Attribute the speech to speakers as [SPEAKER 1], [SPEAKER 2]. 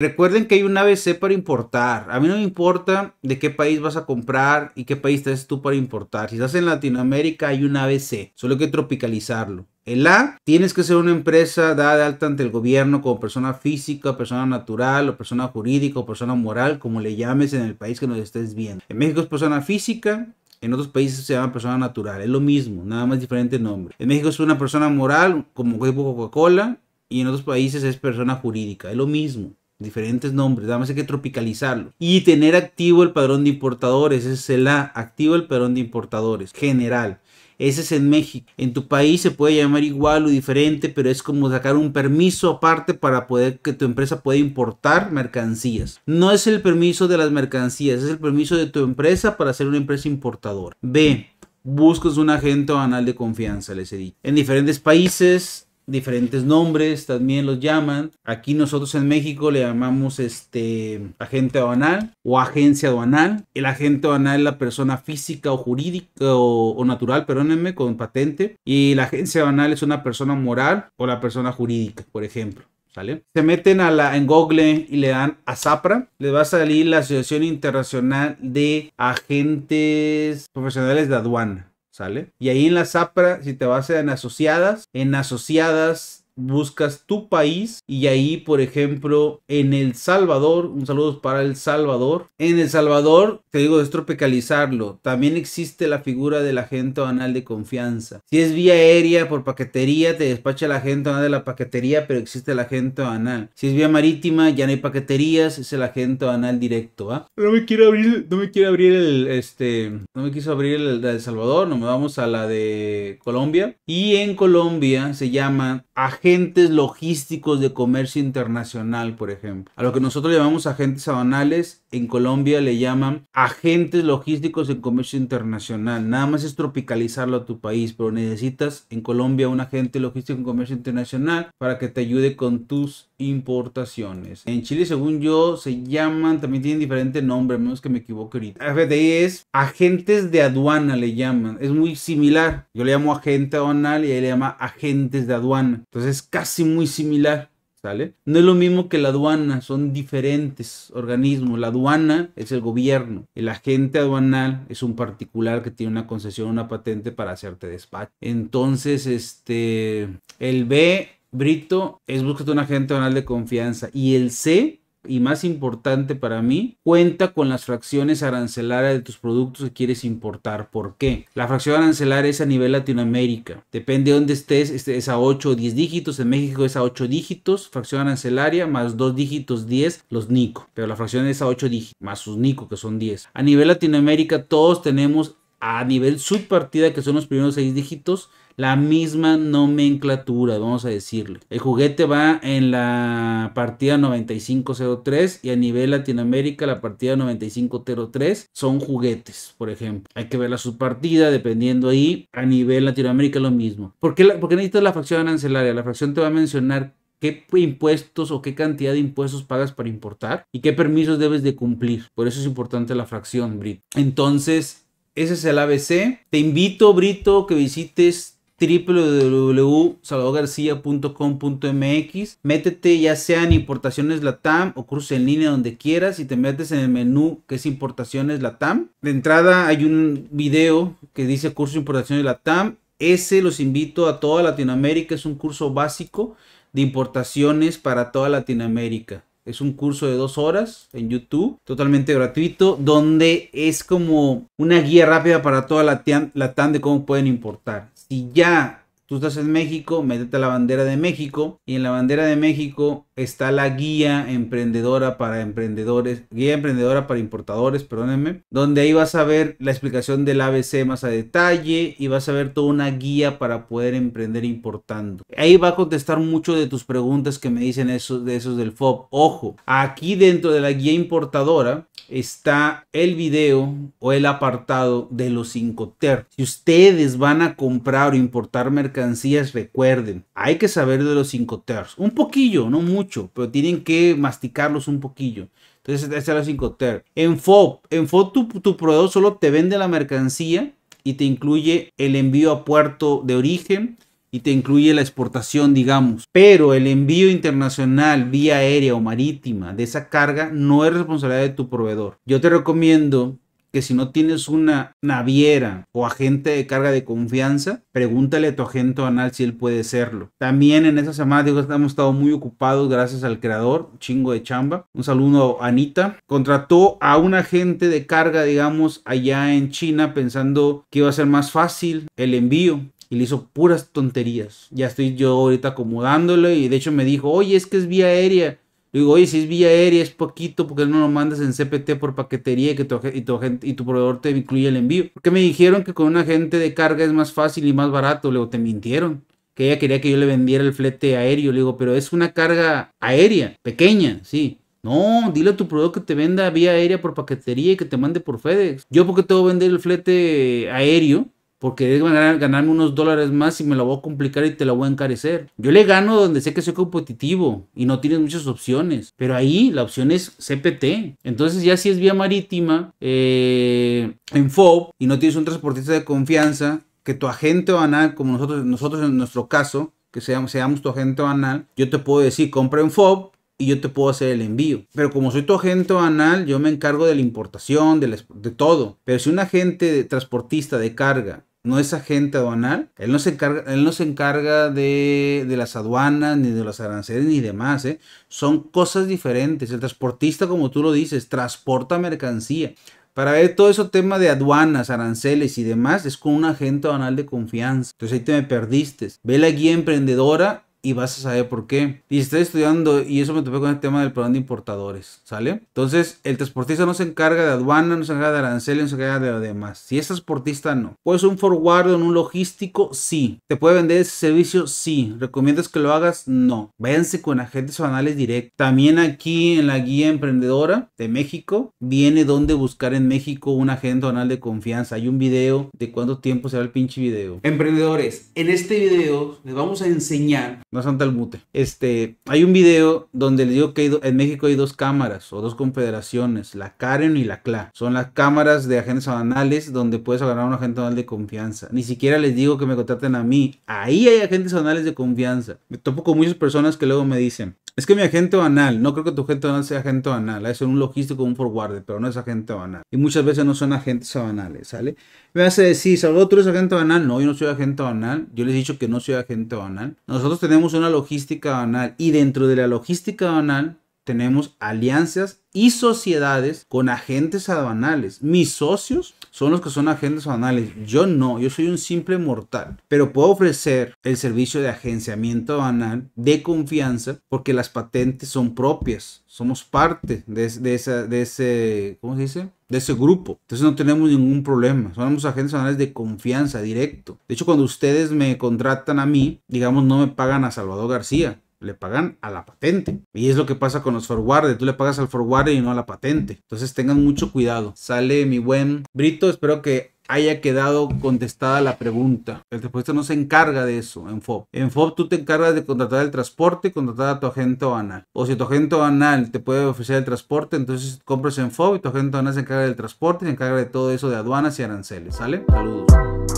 [SPEAKER 1] Recuerden que hay un ABC para importar. A mí no me importa de qué país vas a comprar y qué país estás tú para importar. Si estás en Latinoamérica hay un ABC. Solo hay que tropicalizarlo. El A, tienes que ser una empresa dada de alta ante el gobierno como persona física, persona natural o persona jurídica o persona moral, como le llames en el país que nos estés viendo. En México es persona física, en otros países se llama persona natural, es lo mismo, nada más diferente nombre. En México es una persona moral, como Coca-Cola, y en otros países es persona jurídica, es lo mismo diferentes nombres, nada más hay que tropicalizarlo. Y tener activo el padrón de importadores, ese es el A, activo el padrón de importadores, general. Ese es en México. En tu país se puede llamar igual o diferente, pero es como sacar un permiso aparte para poder que tu empresa pueda importar mercancías. No es el permiso de las mercancías, es el permiso de tu empresa para ser una empresa importadora. B. Buscas un agente banal de confianza, les he dicho. En diferentes países diferentes nombres también los llaman. Aquí nosotros en México le llamamos este agente aduanal o agencia aduanal. El agente aduanal es la persona física o jurídica o, natural, perdónenme, con patente. Y la agencia aduanal es una persona moral o la persona jurídica, por ejemplo. ¿Sale? Se meten a la, en Google y le dan a ZAPRA. Les va a salir la Asociación Internacional de Agentes Profesionales de Aduana. ¿Sale? Y ahí en la ZAPRA, si te vas en asociadas, en asociadas buscas tu país y ahí, por ejemplo, en El Salvador, un saludo para El Salvador. En El Salvador, te digo, es tropicalizarlo. También existe la figura del agente banal de confianza. Si es vía aérea por paquetería, te despacha el agente banal de la paquetería, pero existe el agente banal. Si es vía marítima, ya no hay paqueterías, es el agente banal directo. No me quiero abrir, no me quiero abrir el, este, no me quiso abrir el de El Salvador, no me vamos a la de Colombia. Y en Colombia se llama agentes logísticos de comercio internacional, por ejemplo. A lo que nosotros llamamos agentes aduanales, en Colombia le llaman agentes logísticos de comercio internacional. Nada más es tropicalizarlo a tu país, pero necesitas en Colombia un agente logístico en comercio internacional para que te ayude con tus importaciones. En Chile, según yo, se llaman, también tienen diferente nombre, menos que me equivoque ahorita. FDI es agentes de aduana, le llaman. Es muy similar. Yo le llamo agente aduanal y él le llama agentes de aduana. Entonces casi muy similar. ¿Sale? No es lo mismo que la aduana, son diferentes organismos. La aduana es el gobierno, el agente aduanal es un particular que tiene una concesión, una patente para hacerte despacho. Entonces, este, el B Brito es búscate un agente banal de confianza. Y el C, y más importante para mí, cuenta con las fracciones arancelarias de tus productos que quieres importar. ¿Por qué? La fracción arancelaria es a nivel Latinoamérica. Depende de dónde estés, este es a 8 o 10 dígitos. En México es a 8 dígitos, fracción arancelaria, más 2 dígitos 10, los NICO. Pero la fracción es a 8 dígitos, más sus NICO, que son 10. A nivel Latinoamérica, todos tenemos a nivel subpartida, que son los primeros 6 dígitos, la misma nomenclatura, vamos a decirle. El juguete va en la partida 9503 y a nivel Latinoamérica la partida 9503 son juguetes, por ejemplo. Hay que ver la subpartida dependiendo ahí. A nivel Latinoamérica lo mismo. ¿Por qué, la, necesitas la fracción arancelaria? La fracción te va a mencionar qué impuestos o qué cantidad de impuestos pagas para importar y qué permisos debes de cumplir. Por eso es importante la fracción, Brit. Entonces, ese es el ABC. Te invito, Brito, que visites www.salvadorgarcia.com.mx. Métete ya sea en importaciones Latam o cursos en línea donde quieras y te metes en el menú que es importaciones Latam. De entrada hay un video que dice curso de importaciones Latam. Ese los invito a toda Latinoamérica. Es un curso básico de importaciones para toda Latinoamérica. Es un curso de dos horas en YouTube, totalmente gratuito, donde es como una guía rápida para toda la TAM de cómo pueden importar. Si ya Tú estás en México, métete a la bandera de México y en la bandera de México está la guía emprendedora para emprendedores, guía emprendedora para importadores, perdónenme, donde ahí vas a ver la explicación del ABC más a detalle y vas a ver toda una guía para poder emprender importando. Ahí va a contestar mucho de tus preguntas que me dicen esos de esos del FOB. Ojo, aquí dentro de la guía importadora está el video o el apartado de los 5 ter. Si ustedes van a comprar o importar mercancías, recuerden, hay que saber de los 5 ters. Un poquillo, no mucho, pero tienen que masticarlos un poquillo. Entonces, este es los 5 ter. En FOB, en FOB tu, tu proveedor solo te vende la mercancía y te incluye el envío a puerto de origen, y te incluye la exportación, digamos. Pero el envío internacional vía aérea o marítima de esa carga no es responsabilidad de tu proveedor. Yo te recomiendo que si no tienes una naviera o agente de carga de confianza, pregúntale a tu agente anal si él puede serlo. También en esa semana digo, hemos estado muy ocupados gracias al creador, chingo de chamba. Un saludo a Anita. Contrató a un agente de carga, digamos, allá en China pensando que iba a ser más fácil el envío y le hizo puras tonterías. Ya estoy yo ahorita acomodándolo y de hecho me dijo, oye, es que es vía aérea. Le digo, oye, si es vía aérea es poquito, porque no lo mandas en CPT por paquetería y que tu, y tu, y tu proveedor te incluye el envío? Porque me dijeron que con un agente de carga es más fácil y más barato. Luego te mintieron. Que ella quería que yo le vendiera el flete aéreo. Le digo, pero es una carga aérea, pequeña, sí. No, dile a tu proveedor que te venda vía aérea por paquetería y que te mande por FedEx. Yo porque te voy a vender el flete aéreo porque es ganar, ganarme unos dólares más y me la voy a complicar y te la voy a encarecer. Yo le gano donde sé que soy competitivo y no tienes muchas opciones, pero ahí la opción es CPT. Entonces ya si es vía marítima, eh, en FOB y no tienes un transportista de confianza, que tu agente banal, como nosotros, nosotros en nuestro caso, que seamos, seamos tu agente banal, yo te puedo decir, compra en FOB, y yo te puedo hacer el envío. Pero como soy tu agente banal, yo me encargo de la importación, de, todo. Pero si un agente transportista de carga no es agente aduanal. Él no se encarga, él no se encarga de, las aduanas, ni de los aranceles, ni demás. ¿eh? Son cosas diferentes. El transportista, como tú lo dices, transporta mercancía. Para ver todo ese tema de aduanas, aranceles y demás, es con un agente aduanal de confianza. Entonces ahí te me perdiste. Ve la guía emprendedora y vas a saber por qué. Y estoy estudiando, y eso me topé con el tema del programa de importadores, ¿sale? Entonces, el transportista no se encarga de aduana, no se encarga de aranceles, no se encarga de lo demás. Si es transportista, no. ¿Puedes un forward en un logístico? Sí. ¿Te puede vender ese servicio? Sí. ¿Recomiendas que lo hagas? No. Váyanse con agentes banales directos. También aquí en la guía emprendedora de México, viene donde buscar en México un agente banal de confianza. Hay un video de cuánto tiempo será el pinche video. Emprendedores, en este video les vamos a enseñar no son tal mute. Este, hay un video donde les digo que en México hay dos cámaras o dos confederaciones, la Karen y la CLA. Son las cámaras de agentes aduanales donde puedes agarrar a un agente aduanal de confianza. Ni siquiera les digo que me contraten a mí. Ahí hay agentes aduanales de confianza. Me topo con muchas personas que luego me dicen, es que mi agente banal, no creo que tu agente banal sea agente banal, es un logístico, un forwarder, pero no es agente banal. Y muchas veces no son agentes banales, ¿sale? Me a decir, Salvador, ¿tú eres agente banal? No, yo no soy agente banal. Yo les he dicho que no soy agente banal. Nosotros tenemos una logística banal y dentro de la logística banal tenemos alianzas y sociedades con agentes aduanales. Mis socios son los que son agentes aduanales. Yo no, yo soy un simple mortal. Pero puedo ofrecer el servicio de agenciamiento aduanal de confianza porque las patentes son propias. Somos parte de, de, esa, de ese, ¿cómo se dice? De ese grupo. Entonces no tenemos ningún problema. Somos agentes aduanales de confianza directo. De hecho, cuando ustedes me contratan a mí, digamos, no me pagan a Salvador García le pagan a la patente. Y es lo que pasa con los forwarders. Tú le pagas al forwarder y no a la patente. Entonces tengan mucho cuidado. Sale mi buen Brito. Espero que haya quedado contestada la pregunta. El transportista no se encarga de eso en FOB. En FOB tú te encargas de contratar el transporte y contratar a tu agente banal. O si tu agente banal te puede ofrecer el transporte, entonces compras en FOB y tu agente banal se encarga del transporte, se encarga de todo eso de aduanas y aranceles. ¿Sale? Saludos.